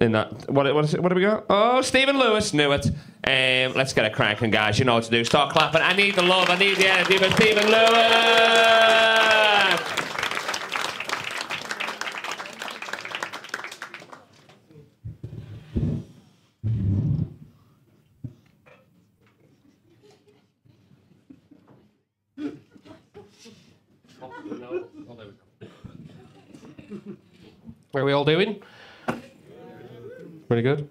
In that, what, what, is it, what have we got? Oh, Stephen Lewis knew it. Um, let's get a cranking, guys. You know what to do. Start clapping. I need the love. I need the energy for Stephen Lewis. Where are we all doing? Pretty good.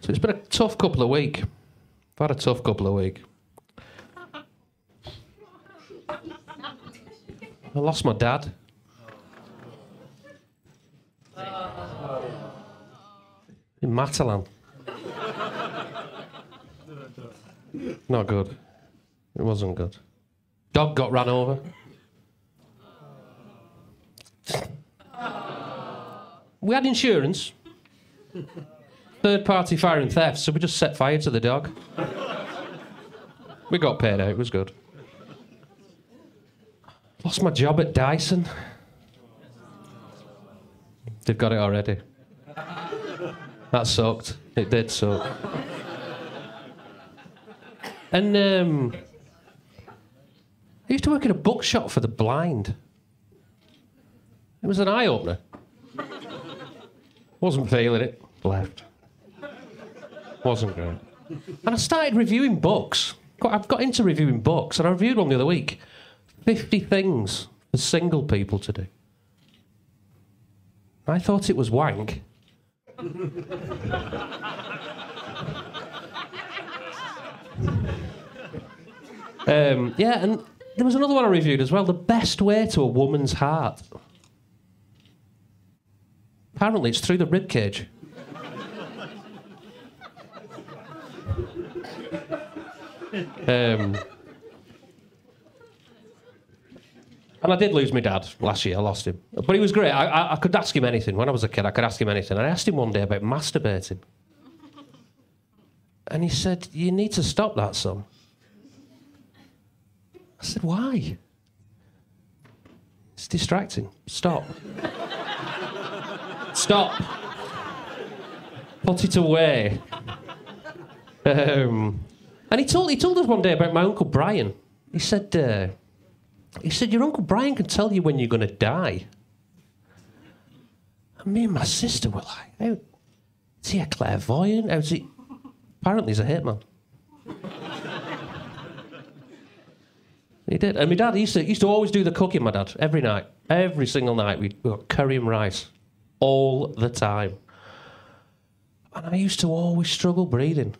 So it's been a tough couple of weeks. I've had a tough couple of weeks. I lost my dad. In Matalan. Not good. It wasn't good. Dog got ran over. We had insurance. Third party fire and theft, so we just set fire to the dog. We got paid out, it was good. Lost my job at Dyson. They've got it already. That sucked. It did suck. And um, I used to work in a bookshop for the blind. It was an eye opener. Wasn't feeling it. Left. Wasn't great. And I started reviewing books. I've got into reviewing books, and I reviewed one the other week. 50 things for single people to do. I thought it was wank. um, yeah, and there was another one I reviewed as well. The best way to a woman's heart. Apparently, it's through the rib cage. um, and I did lose my dad last year. I lost him, but he was great. I, I, I could ask him anything when I was a kid. I could ask him anything. And I asked him one day about masturbating, and he said, "You need to stop that, son." I said, "Why?" It's distracting. Stop. Stop. Put it away. Um, and he told he told us one day about my uncle Brian. He said uh, he said your uncle Brian can tell you when you're going to die. And me and my sister were like, How, is he a clairvoyant? How's he? Apparently, he's a hitman. he did. And my dad he used to he used to always do the cooking. My dad every night, every single night. We got curry and rice all the time. And I used to always struggle breathing.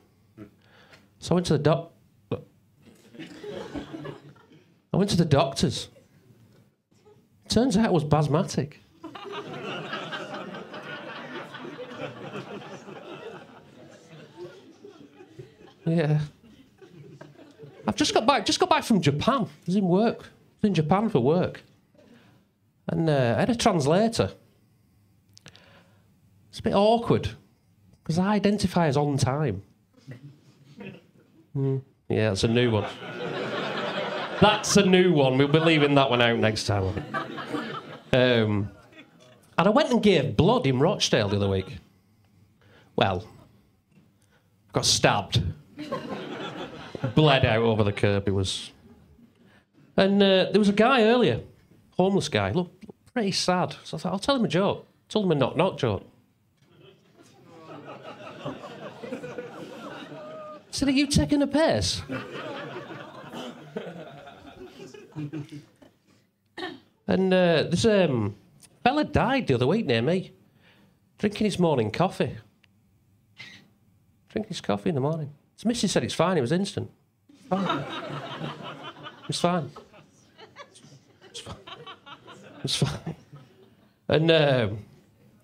So I went to the doc. I went to the doctors. Turns out it was basmatic. yeah. I've just got back. Just got back from Japan. I was in work. I was in Japan for work, and uh, I had a translator. It's a bit awkward because I identify as on time. Hmm, Yeah, that's a new one. That's a new one. We'll be leaving that one out next time. Um, and I went and gave blood in Rochdale the other week. Well, got stabbed. Bled out over the curb. It was. And uh, there was a guy earlier, homeless guy, looked pretty sad. So I thought, I'll tell him a joke. Told him a knock knock joke. Said, Are you taking a piss? and uh, this um, fella died the other week near me, drinking his morning coffee. Drinking his coffee in the morning. His missus said it's fine, it was instant. Fine. It's fine. It's fine. It's fine. And um,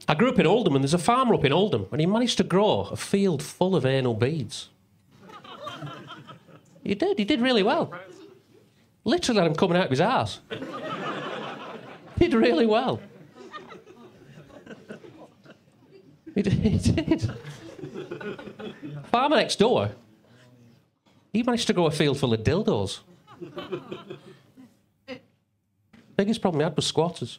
I grew up in Oldham, and there's a farmer up in Oldham, and he managed to grow a field full of anal beads. He did. He did really well. Literally had him coming out of his ass. He did really well. He did. He did. Farmer next door, he managed to grow a field full of dildos. Biggest problem he had was squatters.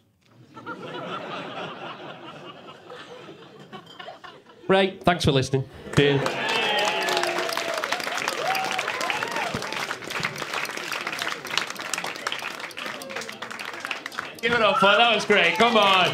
Right, thanks for listening. Cheers. Give it up, fun. That was great. Come on.